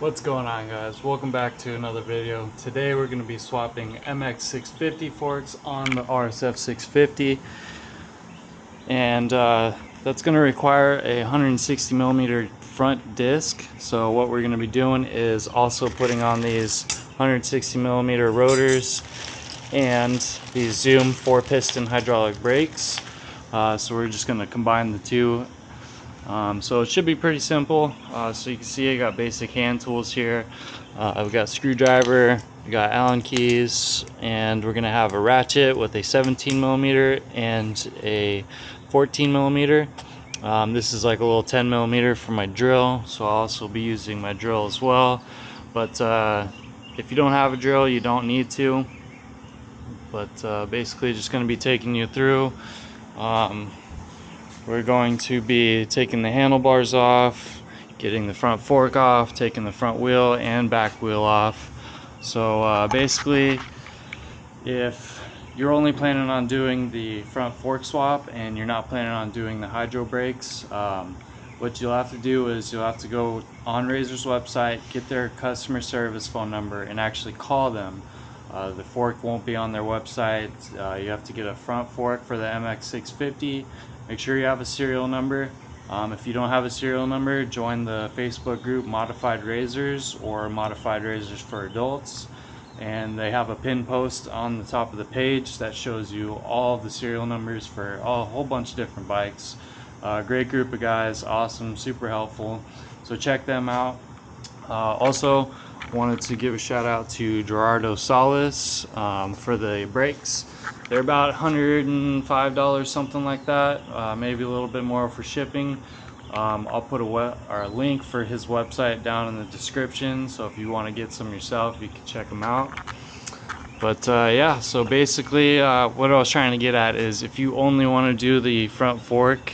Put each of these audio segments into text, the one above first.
What's going on guys? Welcome back to another video. Today we're going to be swapping MX650 forks on the RSF 650 and uh, that's going to require a 160 millimeter front disc. So what we're going to be doing is also putting on these 160 millimeter rotors and these Zoom four piston hydraulic brakes. Uh, so we're just going to combine the two um, so it should be pretty simple. Uh, so you can see I got basic hand tools here. Uh, I've got screwdriver, we got Allen keys, and we're gonna have a ratchet with a 17 millimeter and a 14 millimeter. Um, this is like a little 10 millimeter for my drill, so I'll also be using my drill as well. But uh, if you don't have a drill, you don't need to. But uh, basically, just gonna be taking you through. Um, we're going to be taking the handlebars off, getting the front fork off, taking the front wheel and back wheel off. So uh, basically, if you're only planning on doing the front fork swap and you're not planning on doing the hydro brakes, um, what you'll have to do is you'll have to go on Razor's website, get their customer service phone number, and actually call them. Uh, the fork won't be on their website. Uh, you have to get a front fork for the MX650 Make sure you have a serial number. Um, if you don't have a serial number, join the Facebook group Modified Razors or Modified Razors for Adults. And they have a pin post on the top of the page that shows you all the serial numbers for a whole bunch of different bikes. Uh, great group of guys, awesome, super helpful. So check them out. Uh, also, wanted to give a shout out to Gerardo Salas um, for the brakes. They're about $105, something like that, uh, maybe a little bit more for shipping. Um, I'll put a, a link for his website down in the description, so if you want to get some yourself, you can check them out. But uh, yeah, so basically uh, what I was trying to get at is if you only want to do the front fork,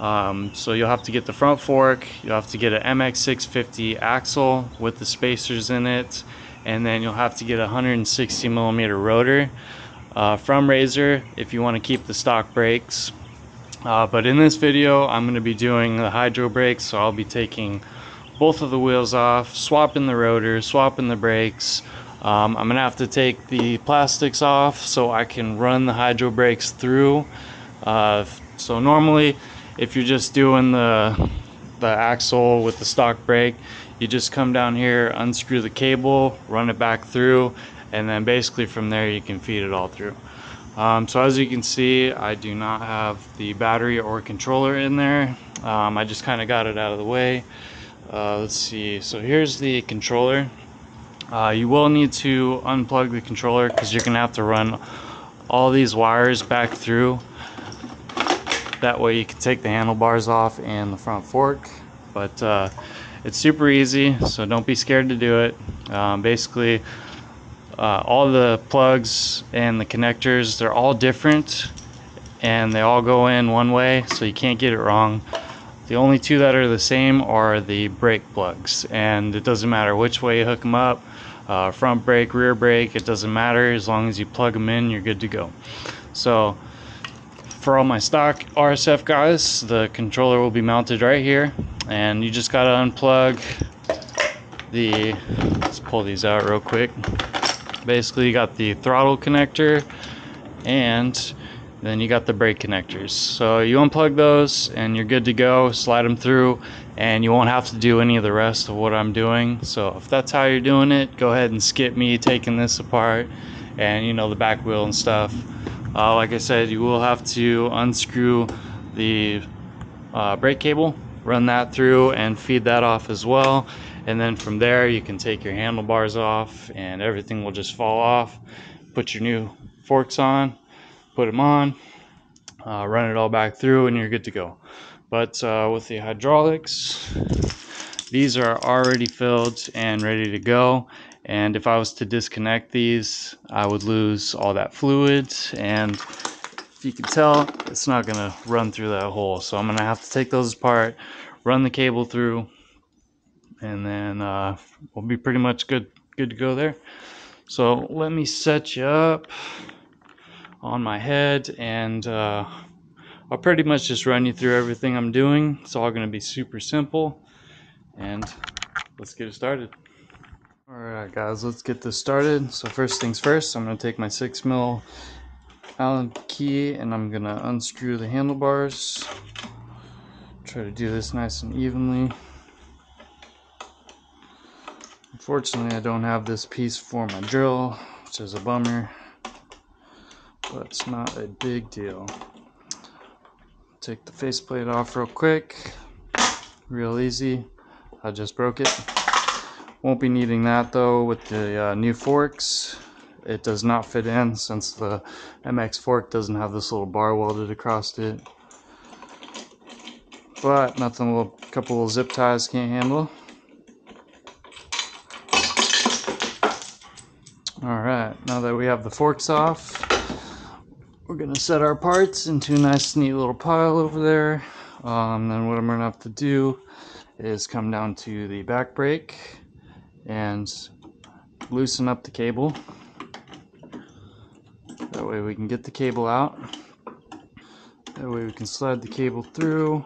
um, so you'll have to get the front fork, you'll have to get an MX650 axle with the spacers in it, and then you'll have to get a 160 millimeter rotor uh, from Razor if you want to keep the stock brakes. Uh, but in this video, I'm going to be doing the hydro brakes, so I'll be taking both of the wheels off, swapping the rotor, swapping the brakes. Um, I'm going to have to take the plastics off so I can run the hydro brakes through. Uh, so normally, if you're just doing the the axle with the stock brake you just come down here unscrew the cable run it back through and then basically from there you can feed it all through. Um, so as you can see I do not have the battery or controller in there. Um, I just kind of got it out of the way. Uh, let's see. So here's the controller. Uh, you will need to unplug the controller because you're gonna have to run all these wires back through that way you can take the handlebars off and the front fork. But uh, it's super easy, so don't be scared to do it. Um, basically, uh, all the plugs and the connectors, they're all different and they all go in one way, so you can't get it wrong. The only two that are the same are the brake plugs, and it doesn't matter which way you hook them up. Uh, front brake, rear brake, it doesn't matter. As long as you plug them in, you're good to go. So for all my stock RSF guys, the controller will be mounted right here. And you just gotta unplug the, let's pull these out real quick. Basically you got the throttle connector and then you got the brake connectors. So you unplug those and you're good to go, slide them through and you won't have to do any of the rest of what I'm doing. So if that's how you're doing it, go ahead and skip me taking this apart and you know the back wheel and stuff. Uh, like I said, you will have to unscrew the uh, brake cable, run that through and feed that off as well. And then from there, you can take your handlebars off and everything will just fall off. Put your new forks on, put them on, uh, run it all back through and you're good to go. But uh, with the hydraulics, these are already filled and ready to go and if I was to disconnect these I would lose all that fluid. And if you can tell it's not gonna run through that hole. So I'm gonna have to take those apart run the cable through and then uh, we'll be pretty much good good to go there. So let me set you up on my head and uh, I'll pretty much just run you through everything I'm doing. It's all gonna be super simple. And let's get it started. Alright guys, let's get this started. So first things first, I'm going to take my 6 mil Allen key and I'm going to unscrew the handlebars. Try to do this nice and evenly. Unfortunately, I don't have this piece for my drill, which is a bummer, but it's not a big deal. Take the faceplate off real quick, real easy. I just broke it. Won't be needing that though with the uh, new forks. It does not fit in since the MX fork doesn't have this little bar welded across it. But nothing a little couple little zip ties can't handle. Alright, now that we have the forks off, we're going to set our parts into a nice neat little pile over there. Um, then what I'm going to have to do is come down to the back brake and loosen up the cable. That way we can get the cable out. That way we can slide the cable through.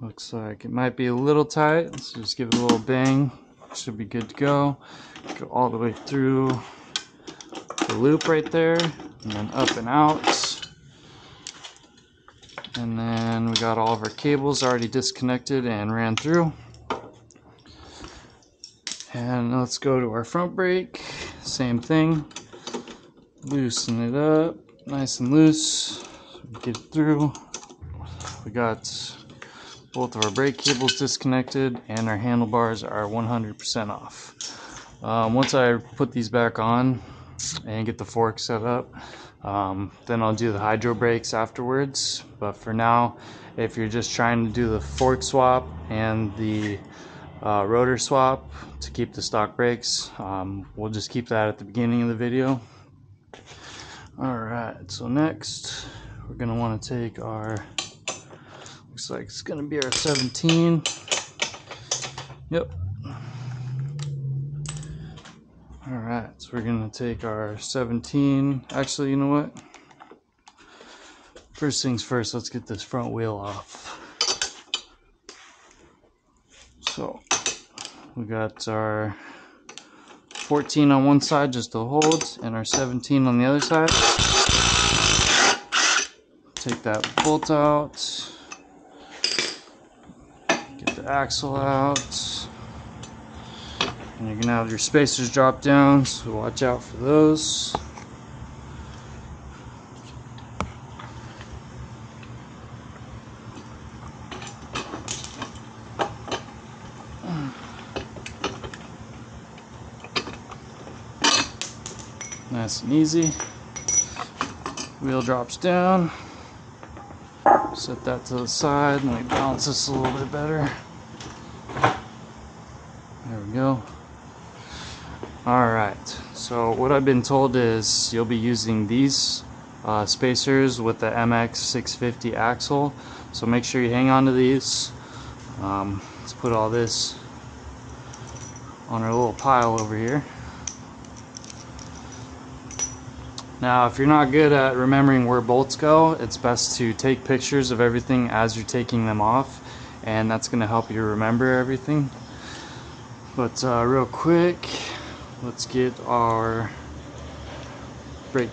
Looks like it might be a little tight. Let's just give it a little bang. Should be good to go. Go all the way through the loop right there, and then up and out. And then we got all of our cables already disconnected and ran through. And let's go to our front brake. Same thing. Loosen it up, nice and loose. Get it through. We got both of our brake cables disconnected and our handlebars are 100% off. Um, once I put these back on and get the fork set up, um, then I'll do the hydro brakes afterwards. But for now, if you're just trying to do the fork swap and the uh, rotor swap to keep the stock brakes, um, we'll just keep that at the beginning of the video. Alright, so next we're going to want to take our Looks like it's gonna be our 17. Yep. All right, so we're gonna take our 17. Actually, you know what? First things first, let's get this front wheel off. So, we got our 14 on one side just to hold, and our 17 on the other side. Take that bolt out Get the axle out. And you're gonna have your spacers drop down, so watch out for those. Nice and easy. Wheel drops down. Set that to the side and we balance this a little bit better. There we go. Alright, so what I've been told is you'll be using these uh, spacers with the MX650 axle. So make sure you hang on to these. Um, let's put all this on our little pile over here. Now, if you're not good at remembering where bolts go, it's best to take pictures of everything as you're taking them off, and that's going to help you remember everything. But uh, real quick, let's get our brake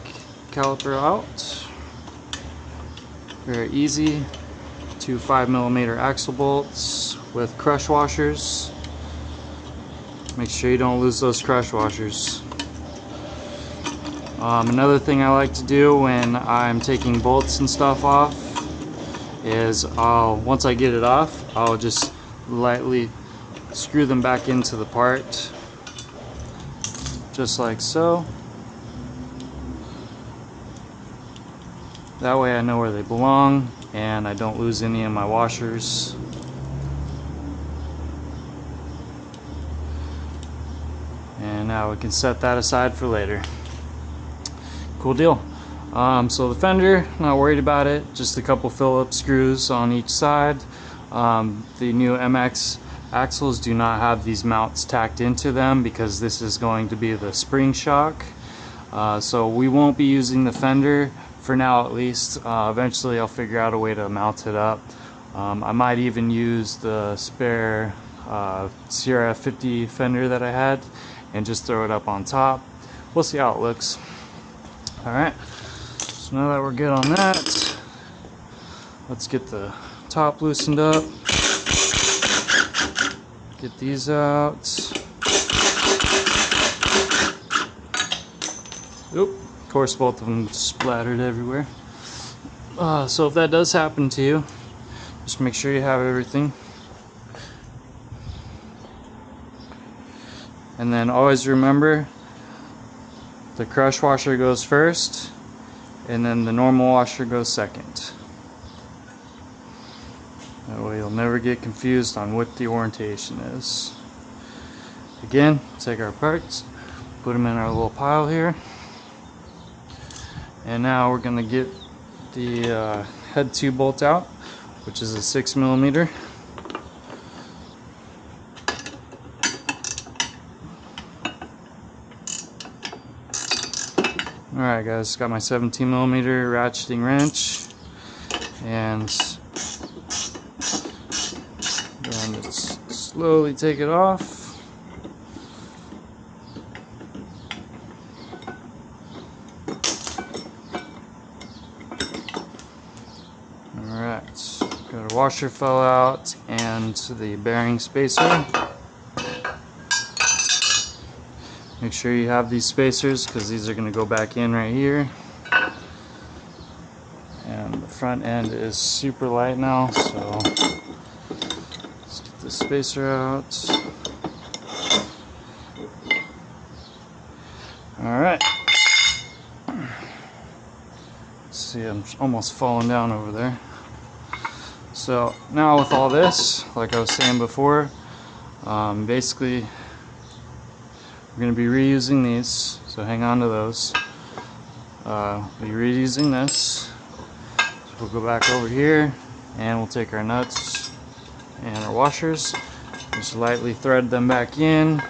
caliper out. Very easy. Two 5 millimeter axle bolts with crush washers. Make sure you don't lose those crush washers. Um, another thing I like to do when I'm taking bolts and stuff off is I'll, once I get it off, I'll just lightly screw them back into the part just like so. That way I know where they belong and I don't lose any of my washers. And now we can set that aside for later. Cool deal. Um, so the fender not worried about it. Just a couple Phillips screws on each side. Um, the new MX axles do not have these mounts tacked into them because this is going to be the spring shock. Uh, so we won't be using the fender for now at least. Uh, eventually I'll figure out a way to mount it up. Um, I might even use the spare uh, Sierra 50 fender that I had and just throw it up on top. We'll see how it looks. Alright, so now that we're good on that, let's get the top loosened up. Get these out. Oop, of course both of them splattered everywhere. Uh, so if that does happen to you, just make sure you have everything. And then always remember the crush washer goes first and then the normal washer goes second. You'll never get confused on what the orientation is. Again, take our parts, put them in our little pile here. And now we're going to get the uh, head tube bolt out which is a six millimeter. Alright guys, got my 17 millimeter ratcheting wrench and going to slowly take it off. Alright, got a washer fell out and the bearing spacer. Make sure you have these spacers because these are going to go back in right here. And the front end is super light now, so the spacer out. Alright. See, I'm almost falling down over there. So now with all this, like I was saying before, um, basically we're going to be reusing these, so hang on to those. Uh, we'll be reusing this. So we'll go back over here and we'll take our nuts and our washers, just lightly thread them back in.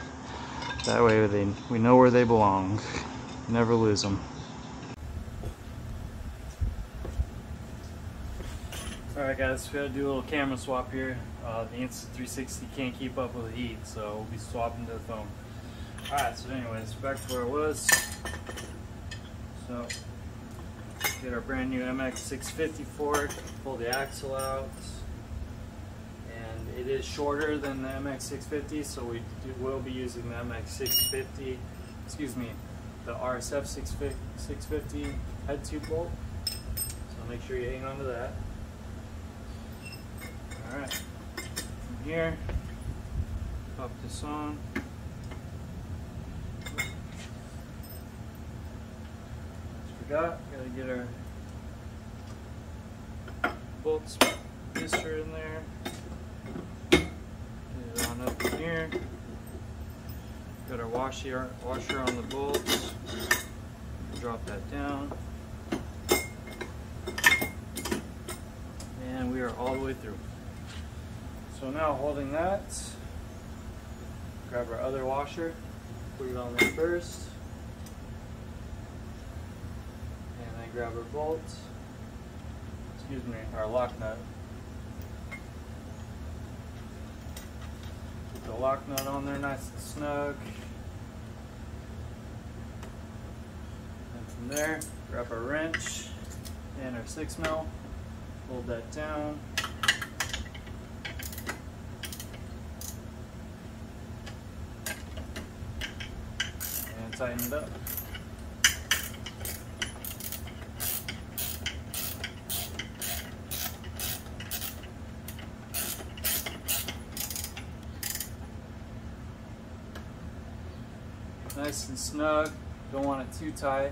That way they, we know where they belong. Never lose them. Alright guys, we gotta do a little camera swap here. Uh, the Insta360 can't keep up with the heat, so we'll be swapping to the phone. Alright, so anyways, back to where it was. So, get our brand new MX650 fork, pull the axle out. It is shorter than the MX650, so we will be using the MX650, excuse me, the RSF 650 head tube bolt. So make sure you hang on to that. Alright, from here, pop this on. forgot, gotta get our bolts piston in there. Get it on up in here. Got our washer, washer on the bolts. Drop that down. And we are all the way through. So now holding that, grab our other washer, put it on there first, and then grab our bolt, excuse me, our lock nut. Put the lock nut on there nice and snug. And there, grab our wrench and our six mil, hold that down. And tighten it up. Nice and snug, don't want it too tight,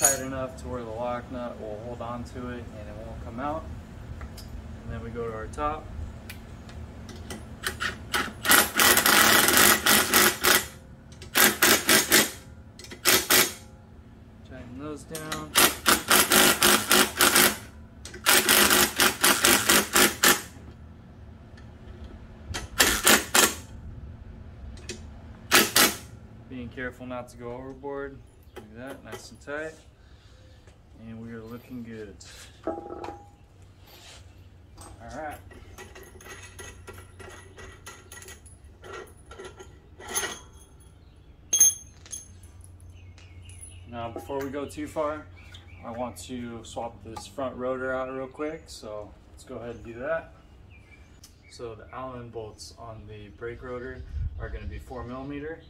tight enough to where the lock nut will hold on to it and it won't come out. And then we go to our top. Tighten those down. Being careful not to go overboard. Do that, nice and tight. And we are looking good. All right. Now before we go too far, I want to swap this front rotor out real quick, so let's go ahead and do that. So the Allen bolts on the brake rotor are going to be 4 millimeter.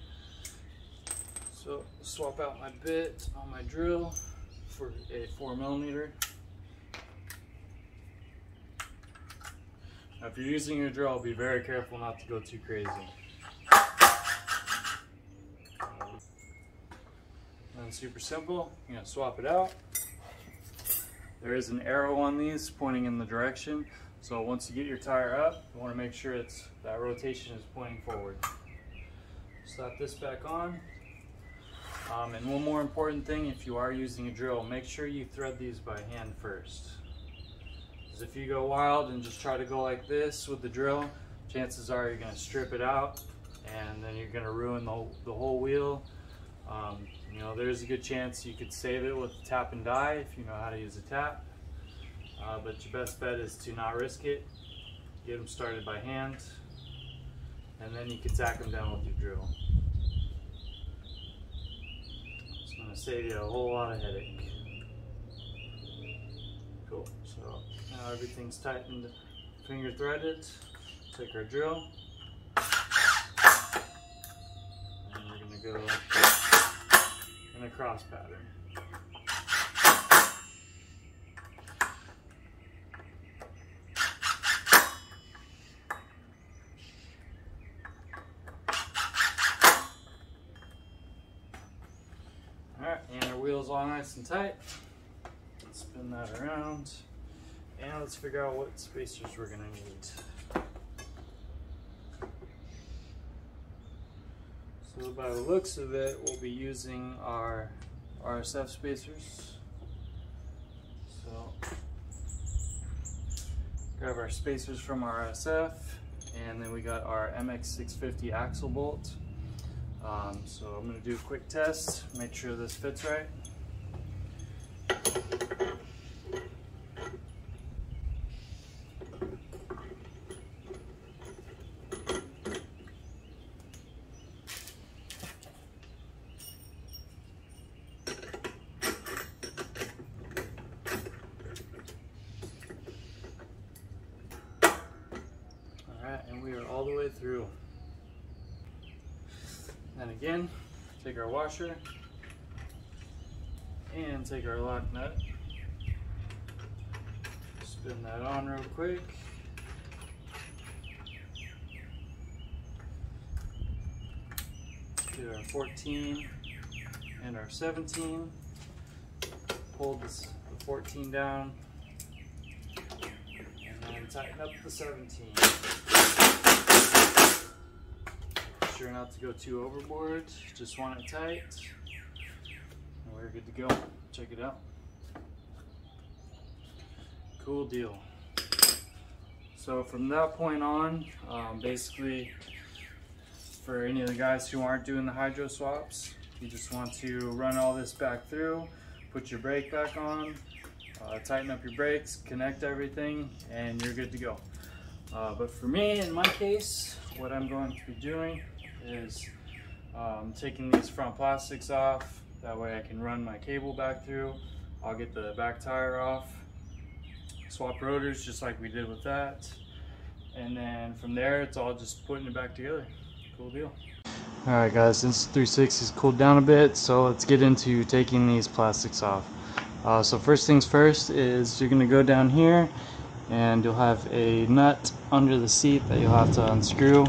So swap out my bit on my drill for a 4 millimeter. Now if you're using your drill, be very careful not to go too crazy. And super simple, you're gonna swap it out. There is an arrow on these pointing in the direction. So once you get your tire up, you wanna make sure it's that rotation is pointing forward. Slap this back on. Um, and one more important thing, if you are using a drill, make sure you thread these by hand first. Because if you go wild and just try to go like this with the drill, chances are you're gonna strip it out and then you're gonna ruin the, the whole wheel. Um, you know, there's a good chance you could save it with a tap and die if you know how to use a tap. Uh, but your best bet is to not risk it. Get them started by hand. And then you can tack them down with your drill. It's going to save you a whole lot of headache. Cool. So now everything's tightened, finger threaded. Take our drill. And we're going to go in a cross pattern. Alright, all nice and tight. Spin that around. And let's figure out what spacers we're gonna need. So by the looks of it, we'll be using our RSF spacers. So grab our spacers from RSF and then we got our MX650 axle bolt. Um, so I'm gonna do a quick test, make sure this fits right. Alright, and we are all the way through. And again, take our washer and take our lock nut. Spin that on real quick. Do our 14 and our 17. Hold this, the 14 down and then tighten up the 17 sure not to go too overboard. Just want it tight. And we're good to go. Check it out. Cool deal. So from that point on, um, basically for any of the guys who aren't doing the hydro swaps, you just want to run all this back through, put your brake back on, uh, tighten up your brakes, connect everything, and you're good to go. Uh, but for me, in my case, what I'm going to be doing is um, taking these front plastics off. That way I can run my cable back through. I'll get the back tire off, swap rotors just like we did with that. And then from there, it's all just putting it back together. Cool deal. All right guys, since 360's cooled down a bit, so let's get into taking these plastics off. Uh, so first things first is you're gonna go down here and you'll have a nut under the seat that you'll have to unscrew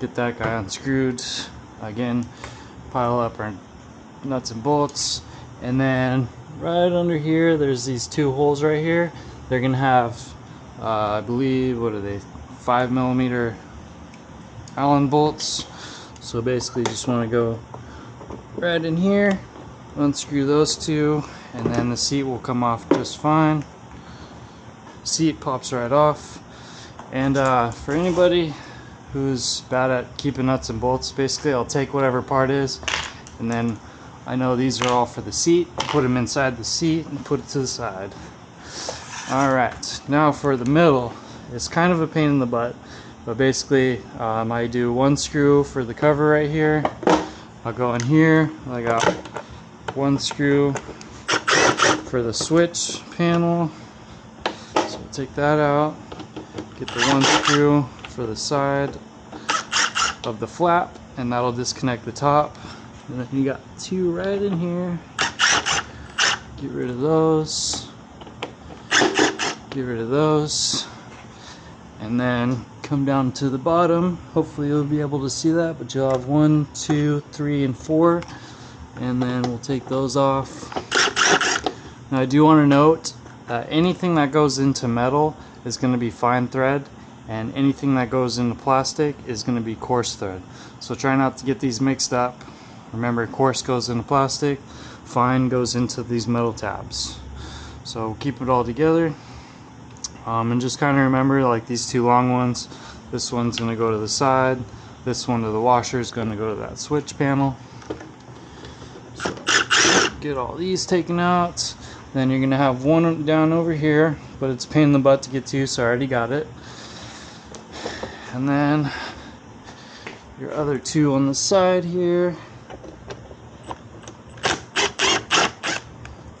get that guy unscrewed. Again pile up our nuts and bolts. And then right under here there's these two holes right here. They're gonna have uh, I believe what are they five millimeter Allen bolts. So basically just want to go right in here unscrew those two and then the seat will come off just fine. Seat pops right off. And uh, for anybody who's bad at keeping nuts and bolts. Basically, I'll take whatever part is, and then I know these are all for the seat. Put them inside the seat and put it to the side. Alright, now for the middle. It's kind of a pain in the butt, but basically um, I do one screw for the cover right here. I'll go in here. I got one screw for the switch panel. So take that out. Get the one screw for the side of the flap and that'll disconnect the top. And then you got two right in here. Get rid of those. Get rid of those. And then come down to the bottom. Hopefully you'll be able to see that, but you'll have one, two, three, and four. And then we'll take those off. Now I do want to note that anything that goes into metal is going to be fine thread and anything that goes into plastic is going to be coarse thread. So try not to get these mixed up. Remember coarse goes into plastic, fine goes into these metal tabs. So keep it all together. Um, and just kind of remember like these two long ones, this one's going to go to the side, this one to the washer is going to go to that switch panel. So get all these taken out. Then you're going to have one down over here, but it's pain in the butt to get to, so I already got it. And then your other two on the side here.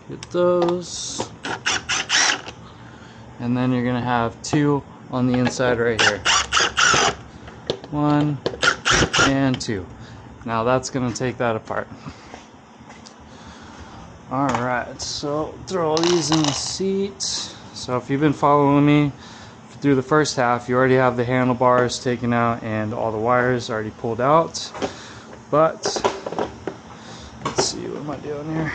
Get those. And then you're to have two on the inside right here. One and two. Now that's to take that apart. Alright, so throw all these in the seat. So if you've been following me through the first half, you already have the handlebars taken out and all the wires already pulled out. But, let's see, what am I doing here?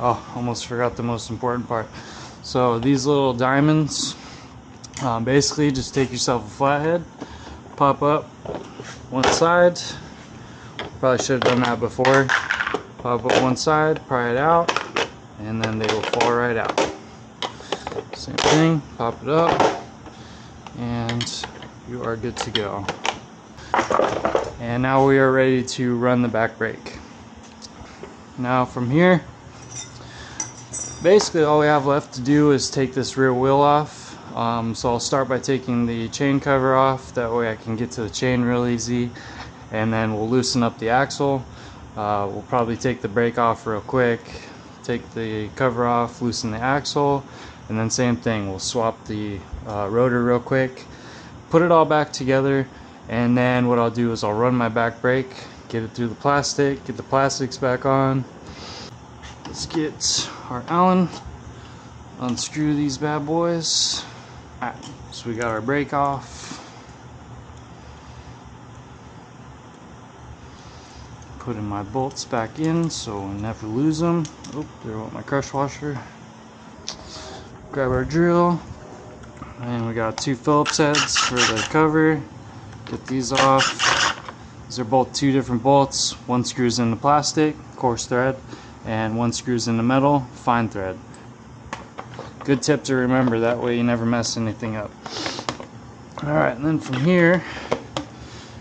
Oh, almost forgot the most important part. So these little diamonds, um, basically just take yourself a flathead, pop up one side. Probably should have done that before pop up one side, pry it out, and then they will fall right out. Same thing, pop it up, and you are good to go. And now we are ready to run the back brake. Now from here, basically all we have left to do is take this rear wheel off. Um, so I'll start by taking the chain cover off, that way I can get to the chain real easy, and then we'll loosen up the axle. Uh, we'll probably take the brake off real quick, take the cover off, loosen the axle, and then same thing, we'll swap the uh, rotor real quick, put it all back together, and then what I'll do is I'll run my back brake, get it through the plastic, get the plastics back on. Let's get our Allen, unscrew these bad boys. So we got our brake off. putting my bolts back in so we never lose them. Oh, there went my crush washer. Grab our drill. And we got two Phillips heads for the cover. Get these off. These are both two different bolts. One screws in the plastic, coarse thread, and one screws in the metal, fine thread. Good tip to remember, that way you never mess anything up. Alright, and then from here,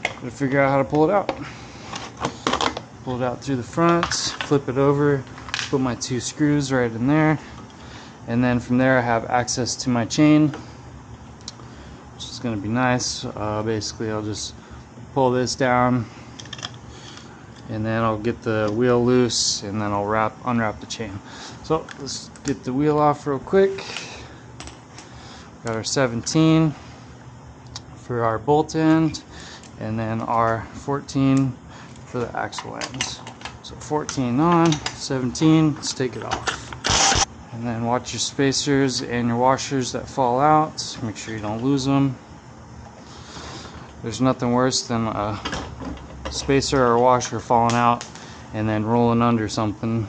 gotta figure out how to pull it out pull it out through the front, flip it over, put my two screws right in there, and then from there I have access to my chain, which is going to be nice. Uh, basically I'll just pull this down, and then I'll get the wheel loose, and then I'll wrap, unwrap the chain. So let's get the wheel off real quick. Got our 17 for our bolt end, and then our 14 for the axle ends. So 14 on, 17, let's take it off. And then watch your spacers and your washers that fall out. Make sure you don't lose them. There's nothing worse than a spacer or washer falling out and then rolling under something.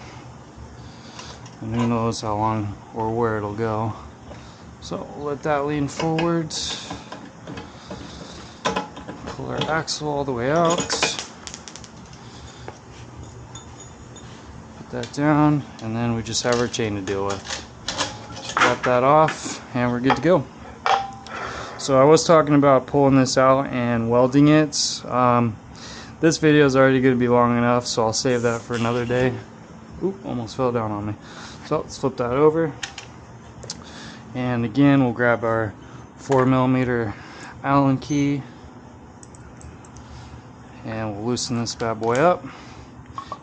And who knows how long or where it'll go. So let that lean forward. Pull our axle all the way out. That down and then we just have our chain to deal with. Just that off and we're good to go. so I was talking about pulling this out and welding it. Um, this video is already going to be long enough, so I'll save that for another day. Oop, almost fell down on me. So let's flip that over. And again, we'll grab our 4 millimeter Allen key and we'll loosen this bad boy up.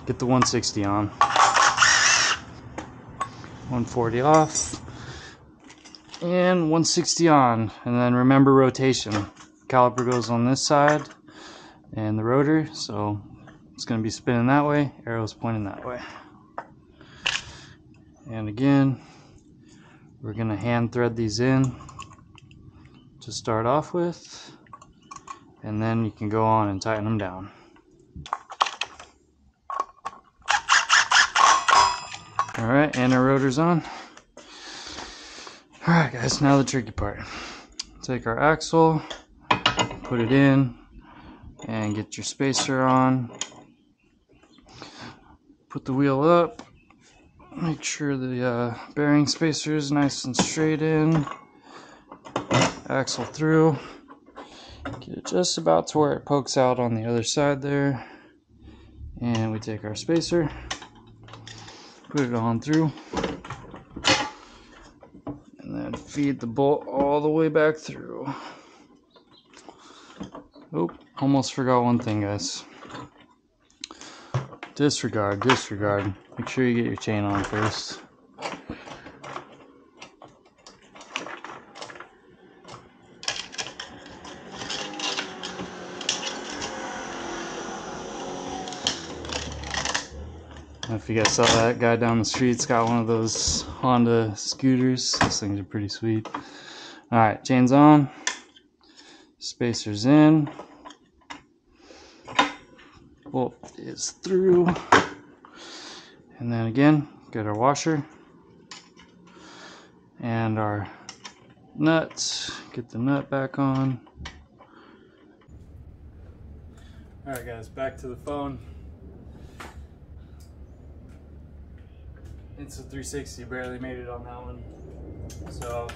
Get the 160 on. 140 off and 160 on. And then remember rotation. Caliper goes on this side and the rotor so it's going to be spinning that way arrows pointing that way. And again we're going to hand thread these in to start off with and then you can go on and tighten them down all right and our rotor's on. All right guys now the tricky part. Take our axle put it in and get your spacer on. Put the wheel up. Make sure the uh, bearing spacer is nice and straight in. Axle through. Get it just about to where it pokes out on the other side there. And we take our spacer put it on through And then feed the bolt all the way back through. Oh, almost forgot one thing, guys. Disregard, disregard. Make sure you get your chain on first. If you guys saw that guy down the street's got one of those Honda scooters. Those things are pretty sweet. Alright, chains on. Spacers in. Bolt is through. And then again, get our washer. And our nuts. Get the nut back on. Alright guys, back to the phone. It's a 360, barely made it on that one. So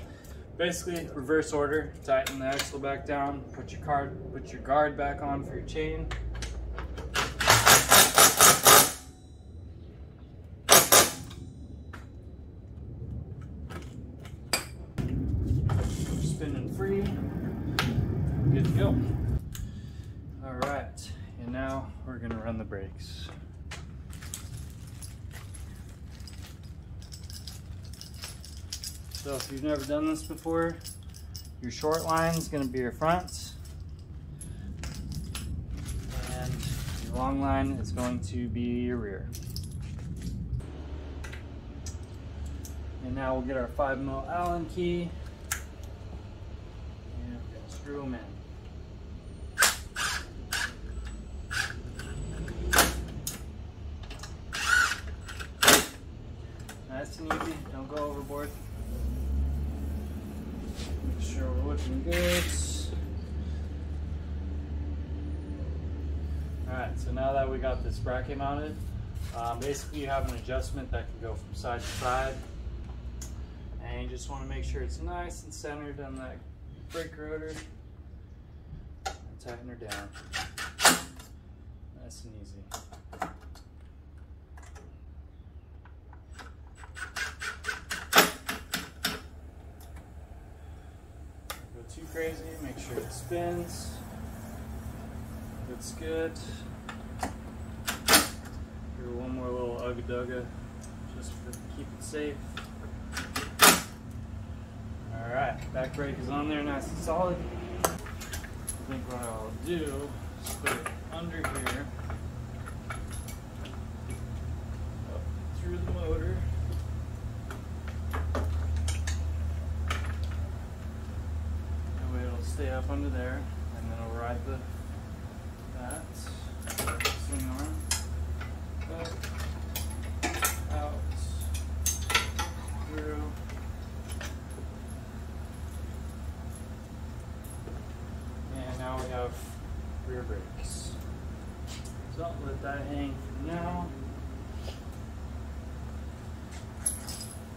basically reverse order, tighten the axle back down, put your card, put your guard back on for your chain. Spinning free, good to go. All right, and now we're gonna run the brakes. So if you've never done this before, your short line is going to be your front. And your long line is going to be your rear. And now we'll get our 5 mil Allen key and screw them in. Nice and easy, don't go overboard sure we're looking good. Alright, so now that we got this bracket mounted, um, basically you have an adjustment that can go from side to side. And you just want to make sure it's nice and centered on that brake rotor. And tighten her down. Nice and easy. Go too crazy. Make sure it spins. Looks good. One more little ugga dugga just to keep it safe. Alright, back brake is on there nice and solid. I think what I'll do is put it under here. Up through the motor. That way it'll stay up under there, and then I'll ride the that swing arm back, out, through. And now we have rear brakes. So I'll let that hang for now.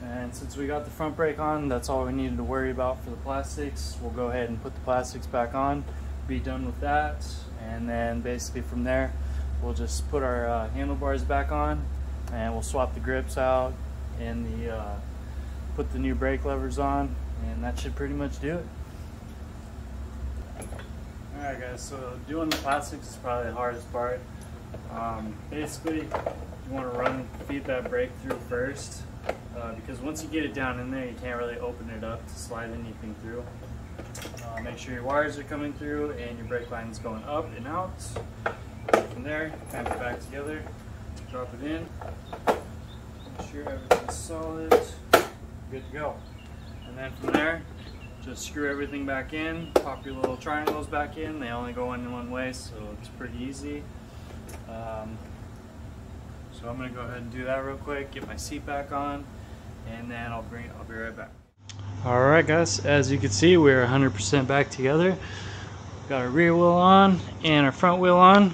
And since we got the front brake on, that's all we needed to worry about for the plastics. We'll go ahead and put the plastics back on, be done with that. And then basically from there, we'll just put our uh, handlebars back on and we'll swap the grips out and the uh, put the new brake levers on and that should pretty much do it. Alright guys, so doing the plastics is probably the hardest part. Um, basically, you want to run, feed that brake through first uh, because once you get it down in there, you can't really open it up to slide anything through. Uh, make sure your wires are coming through and your brake line is going up and out. From there, clamp it back together, drop it in, make sure everything's solid, good to go. And then from there, just screw everything back in, pop your little triangles back in. They only go in one way, so it's pretty easy. Um, so I'm gonna go ahead and do that real quick, get my seat back on, and then I'll bring I'll be right back. All right, guys. As you can see, we're 100% back together. Got our rear wheel on and our front wheel on,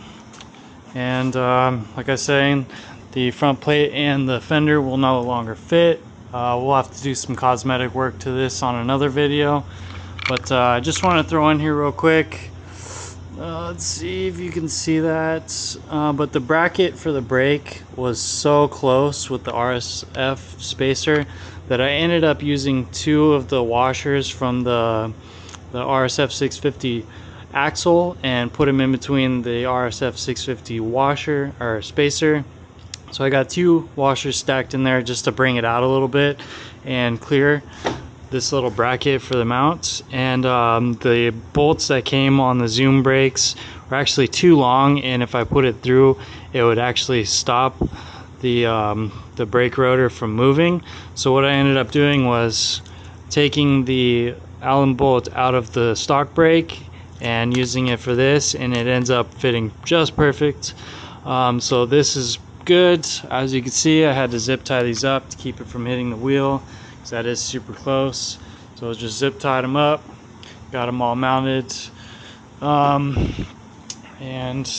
and um, like I was saying, the front plate and the fender will no longer fit. Uh, we'll have to do some cosmetic work to this on another video. But uh, I just want to throw in here real quick. Uh, let's see if you can see that. Uh, but the bracket for the brake was so close with the RSF spacer that I ended up using two of the washers from the, the RSF 650 axle and put them in between the RSF 650 washer or spacer so I got two washers stacked in there just to bring it out a little bit and clear this little bracket for the mounts. And um, the bolts that came on the zoom brakes were actually too long and if I put it through it would actually stop the, um, the brake rotor from moving. So what I ended up doing was taking the Allen bolt out of the stock brake and using it for this and it ends up fitting just perfect. Um, so this is good. As you can see, I had to zip tie these up to keep it from hitting the wheel because that is super close. So I just zip tied them up, got them all mounted. Um, and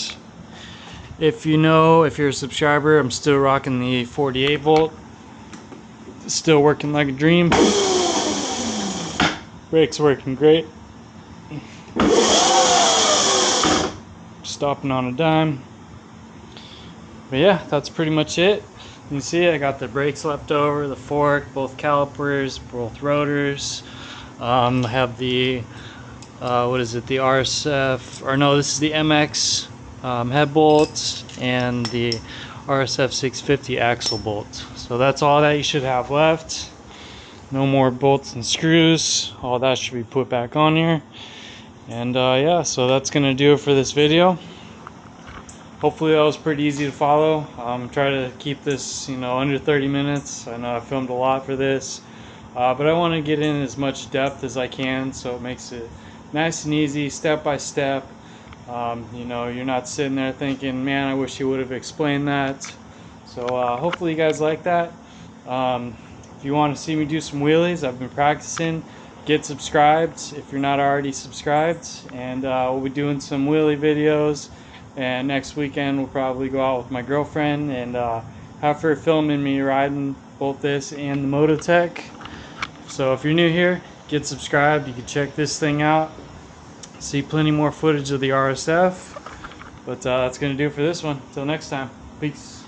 if you know, if you're a subscriber, I'm still rocking the 48 volt. Still working like a dream. Brakes working great. Stopping on a dime but yeah, that's pretty much it. You see I got the brakes left over, the fork, both calipers, both rotors. Um, I have the, uh, what is it, the RSF, or no, this is the MX um, head bolt and the RSF 650 axle bolt. So that's all that you should have left. No more bolts and screws. All that should be put back on here. And uh, yeah, so that's going to do it for this video hopefully that was pretty easy to follow. Um, try to keep this, you know, under 30 minutes. I know I filmed a lot for this, uh, but I want to get in as much depth as I can, so it makes it nice and easy, step by step. Um, you know, you're not sitting there thinking, man, I wish you would have explained that. So uh, hopefully you guys like that. Um, if you want to see me do some wheelies, I've been practicing. Get subscribed if you're not already subscribed, and uh, we'll be doing some wheelie videos and next weekend we'll probably go out with my girlfriend and uh, have her filming me riding both this and the Mototec. So if you're new here, get subscribed. You can check this thing out. See plenty more footage of the RSF. But uh, that's going to do it for this one. Until next time. Peace.